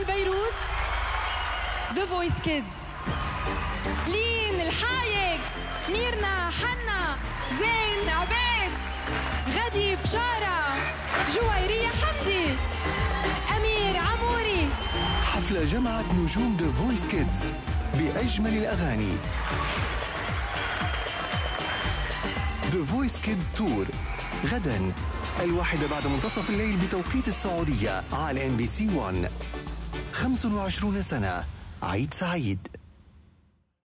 من بيروت. The Voice Kids لين الحايق. ميرنا حنا زين عبيد. غدي بشارة. جويرية حمدي. أمير عموري. حفلة جمعت نجوم The Voice Kids بأجمل الأغاني. The Voice Kids tour غدا الواحدة بعد منتصف الليل بتوقيت السعودية على MBC 1 25 سنة عيد سعيد.